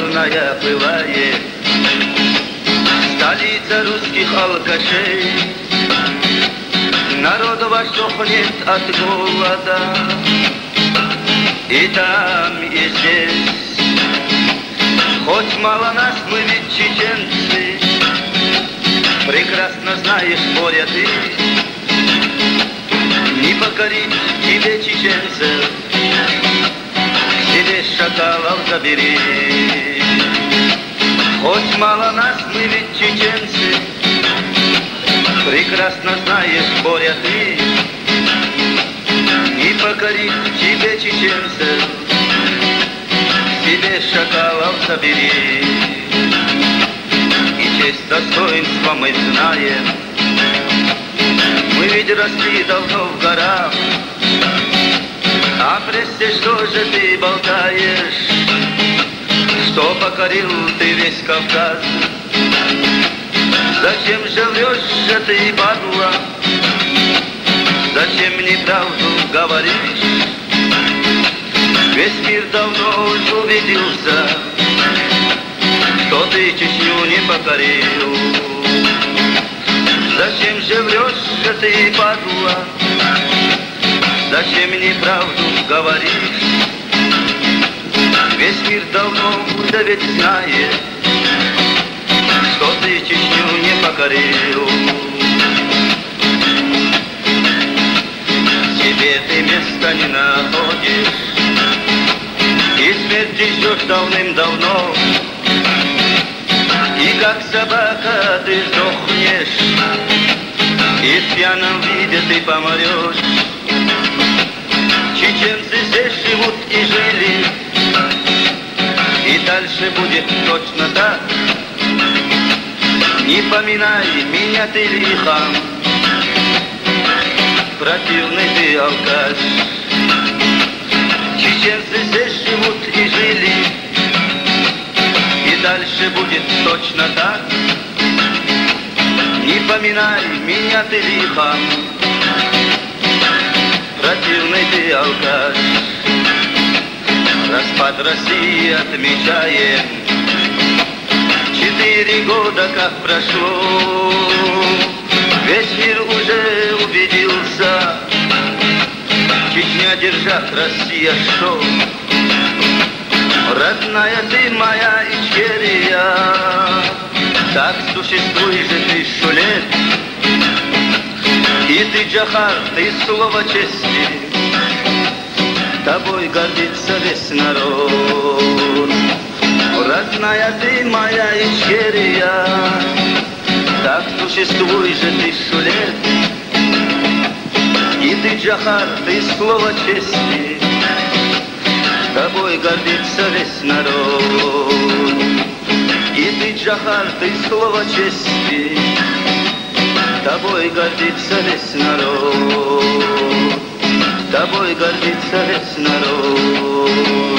черная пылает, Столица русских алкашей, Народу ваш сохнет от голода, И там, и здесь. Хоть мало нас, мы ведь чеченцы, Прекрасно знаешь, боря ты, Не покорить тебе чеченцев, Себе шакалов забери. Хоть мало нас, мы ведь чеченцы, Прекрасно знаешь, Боря, ты, Не покорить тебе чеченцев, Себе шакалов забери. И честь достоинства мы знаем, Мы ведь росли давно в горах, А прежде что же ты болтаешь, Что покорил ты весь Кавказ? Зачем же врешь ты, падла? Зачем неправду говоришь? Весь мир давно уж убедился, Что ты Чечню не покорил. Зачем же врешь ты, падла? Зачем неправду говоришь? Мир давно да ведь знает, Что ты Чечню не покорил. Себе ты места не находишь, И смерти ждешь давным-давно, И как собака ты сдохнешь, И в пьяном виде ты помрешь. И дальше будет точно так. Не поминай меня ты лихом, Противный ты алкаш. Чеченцы здесь живут и жили, И дальше будет точно так. Не поминай меня ты лихом, Противный ты алкаш. Распад России отмечаем, Четыре года как прошло, Весь мир уже убедился, Чечня держат, Россия что? Родная ты моя Ичкерия, Так существуй же тысячу лет, И ты, Джахар, ты слово чести, Тобой гордится весь народ. Родная ты моя Ичкерия, Так существуй же тысячу лет. И ты, Джахар, ты слово чести, Тобой гордится весь народ. И ты, Джахар, ты слово чести, Тобой гордится весь народ. Тобой гордится весь народ.